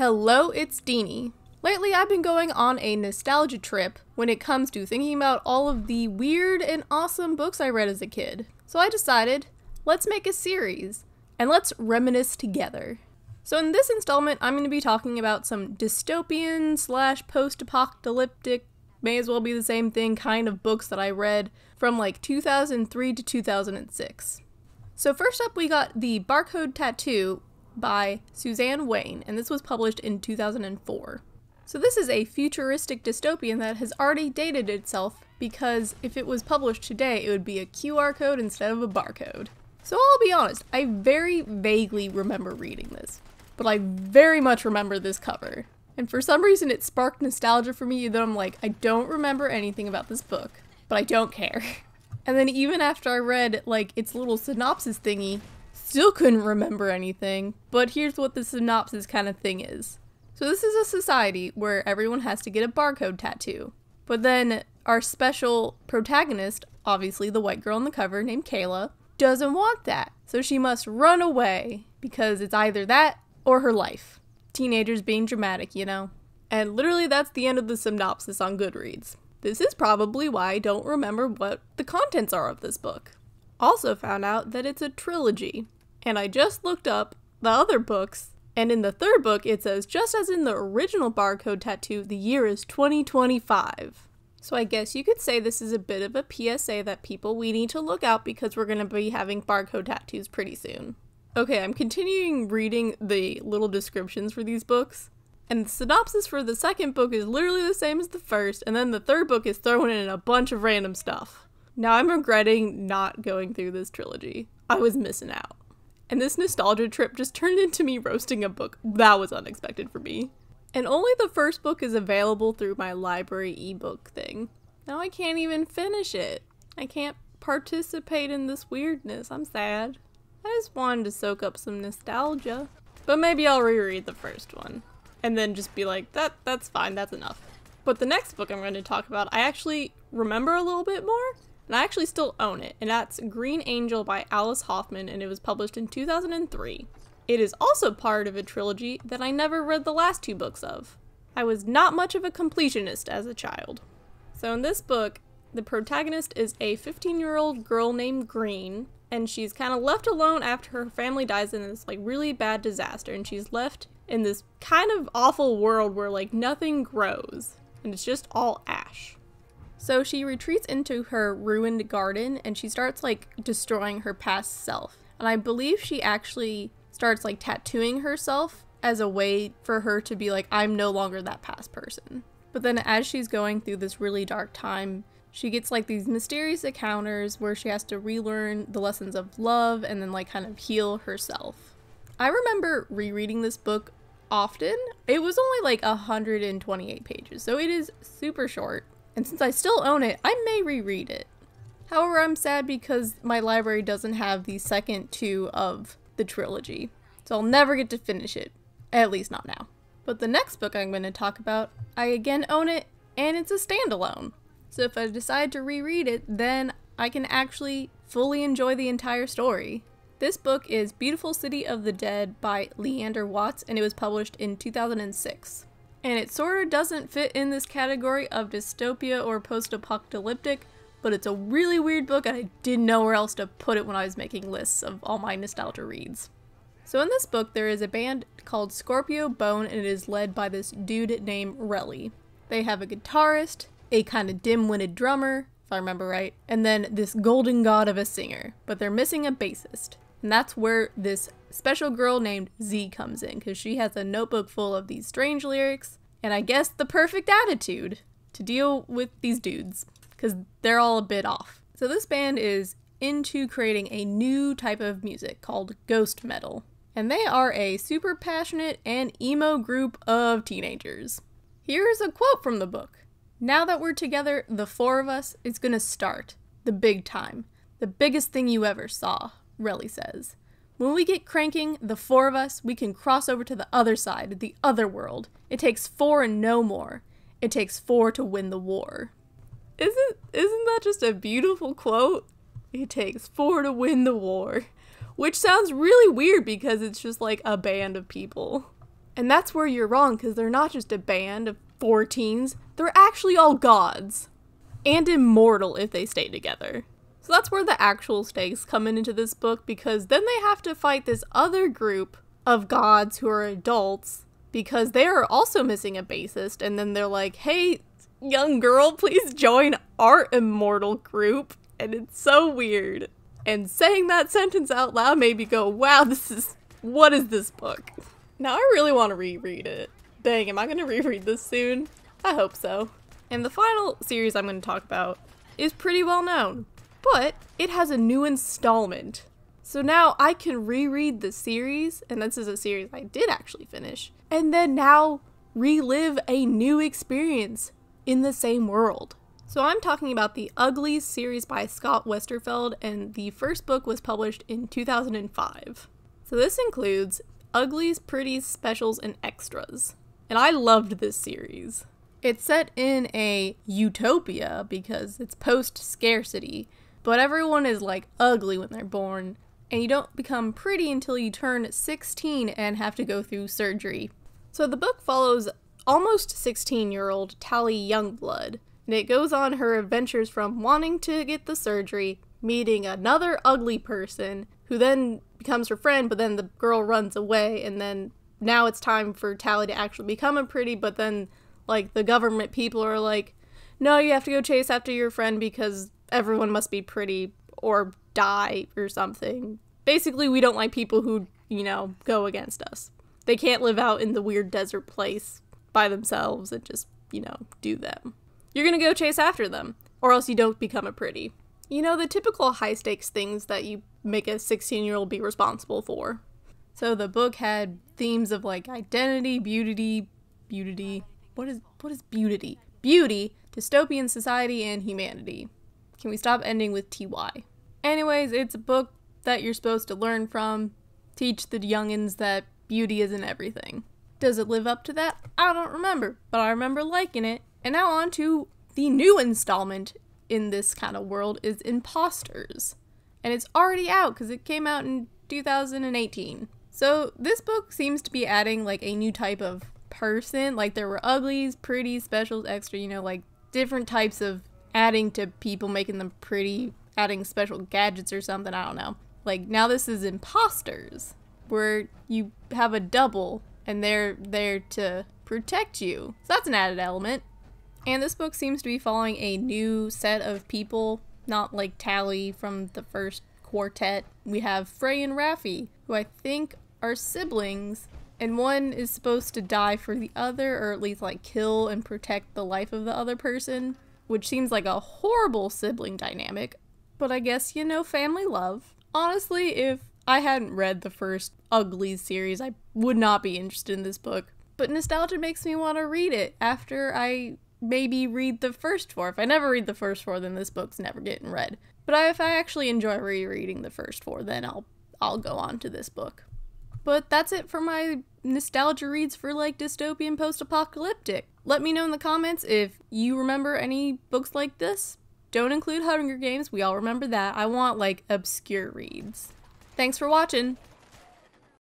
Hello, it's Deanie. Lately, I've been going on a nostalgia trip when it comes to thinking about all of the weird and awesome books I read as a kid. So I decided, let's make a series and let's reminisce together. So in this installment, I'm going to be talking about some dystopian slash post-apocalyptic, may as well be the same thing, kind of books that I read from like 2003 to 2006. So first up, we got The Barcode Tattoo by Suzanne Weyn, and this was published in 2004. So this is a futuristic dystopian that has already dated itself because if it was published today, it would be a QR code instead of a barcode. So I'll be honest, I very vaguely remember reading this, but I very much remember this cover. And for some reason it sparked nostalgia for me that I'm like, I don't remember anything about this book, but I don't care. And then even after I read like its little synopsis thingy, Still couldn't remember anything, but here's what the synopsis kind of thing is. So, this is a society where everyone has to get a barcode tattoo. But then our special protagonist, obviously the white girl on the cover named Kayla, doesn't want that. So she must run away because it's either that or her life. Teenagers being dramatic, you know? And literally, that's the end of the synopsis on Goodreads. This is probably why I don't remember what the contents are of this book. Also, found out that it's a trilogy, and I just looked up the other books, and in the third book it says, just as in the original barcode tattoo, the year is 2025. So I guess you could say this is a bit of a PSA that people we need to look out because we're going to be having barcode tattoos pretty soon. Okay, I'm continuing reading the little descriptions for these books. And the synopsis for the second book is literally the same as the first, and then the third book is thrown in a bunch of random stuff. Now I'm regretting not going through this trilogy. I was missing out. And this nostalgia trip just turned into me roasting a book. That was unexpected for me. And only the first book is available through my library ebook thing. Now I can't even finish it. I can't participate in this weirdness. I'm sad. I just wanted to soak up some nostalgia. But maybe I'll reread the first one. And then just be like, that that's fine, that's enough. But the next book I'm going to talk about, I actually remember a little bit more and I actually still own it, and that's Green Angel by Alice Hoffman, and it was published in 2003. It is also part of a trilogy that I never read the last two books of. I was not much of a completionist as a child. So in this book, the protagonist is a 15 year old girl named Green, and she's kind of left alone after her family dies in this like really bad disaster, and she's left in this kind of awful world where like nothing grows, and it's just all ash. So she retreats into her ruined garden and she starts like destroying her past self. And I believe she actually starts like tattooing herself as a way for her to be like, I'm no longer that past person. But then as she's going through this really dark time, she gets like these mysterious encounters where she has to relearn the lessons of love and then like kind of heal herself. I remember rereading this book often. It was only like 128 pages, so it is super short and since I still own it, I may reread it. However, I'm sad because my library doesn't have the second two of the trilogy, so I'll never get to finish it. At least not now. But the next book I'm going to talk about, I again own it, and it's a standalone. So if I decide to reread it, then I can actually fully enjoy the entire story. This book is Beautiful City of the Dead by Leander Watts, and it was published in 2006. And it sort of doesn't fit in this category of dystopia or post apocalyptic, but it's a really weird book and I didn't know where else to put it when I was making lists of all my nostalgia reads. So in this book, there is a band called Scorpio Bone and it is led by this dude named Relly. They have a guitarist, a kind of dim-witted drummer, if I remember right, and then this golden god of a singer, but they're missing a bassist. And that's where this special girl named Z comes in because she has a notebook full of these strange lyrics and I guess the perfect attitude to deal with these dudes because they're all a bit off. So this band is into creating a new type of music called ghost metal. And they are a super passionate and emo group of teenagers. Here's a quote from the book. Now that we're together, the four of us, it's gonna start. The big time. The biggest thing you ever saw, Relly says. When we get cranking, the four of us, we can cross over to the other side, the other world. It takes four and no more. It takes four to win the war. Isn't isn't that just a beautiful quote? It takes four to win the war. Which sounds really weird because it's just like a band of people. And that's where you're wrong because they're not just a band of four teens, they're actually all gods. And immortal if they stay together. So that's where the actual stakes come in into this book because then they have to fight this other group of gods who are adults because they are also missing a bassist and then they're like, "Hey, young girl, please join our immortal group." And it's so weird. And saying that sentence out loud made me go, "Wow, this is what is this book?" Now I really want to reread it. Dang, am I going to reread this soon? I hope so. And the final series I'm going to talk about is pretty well known, but it has a new installment. So now I can reread the series, and this is a series I did actually finish, and then now relive a new experience in the same world. So I'm talking about the Uglies series by Scott Westerfeld, and the first book was published in 2005. So this includes Uglies, Pretties, Specials, and Extras. And I loved this series. It's set in a utopia because it's post scarcity, but everyone is like ugly when they're born, and you don't become pretty until you turn 16 and have to go through surgery. So the book follows almost 16 year old Tally Youngblood, and it goes on her adventures from wanting to get the surgery, meeting another ugly person, who then becomes her friend, but then the girl runs away, and then now it's time for Tally to actually become a pretty, but then like the government people are like, no, you have to go chase after your friend because everyone must be pretty or die or something. Basically, we don't like people who, you know, go against us. They can't live out in the weird desert place by themselves and just, you know, do them. You're gonna go chase after them, or else you don't become a pretty. You know, the typical high stakes things that you make a 16 year old be responsible for. So the book had themes of like identity, beauty, beauty. What is what is beauty? Beauty, dystopian society, and humanity. Can we stop ending with ty? Anyways, it's a book that you're supposed to learn from, teach the youngins that beauty isn't everything. Does it live up to that? I don't remember, but I remember liking it. And now on to the new installment in this kind of world is Impostors and it's already out because it came out in 2018. So this book seems to be adding like a new type of person. Like there were uglies, pretty, specials, extra, you know, like different types of adding to people, making them pretty, adding special gadgets or something. I don't know. Like now this is imposters, where you have a double and they're there to protect you. So that's an added element. And this book seems to be following a new set of people not like Tally from the first quartet. We have Frey and Raffi, who I think are siblings, and one is supposed to die for the other, or at least like kill and protect the life of the other person, which seems like a horrible sibling dynamic. But I guess, you know, family love. Honestly, if I hadn't read the first Ugly series, I would not be interested in this book. But nostalgia makes me want to read it after I maybe read the first four. If I never read the first four, then this book's never getting read. But I, if I actually enjoy rereading the first four, then I'll I'll go on to this book. But that's it for my nostalgia reads for like dystopian post-apocalyptic. Let me know in the comments if you remember any books like this. Don't include Hunger Games, we all remember that. I want like obscure reads. Thanks for watching.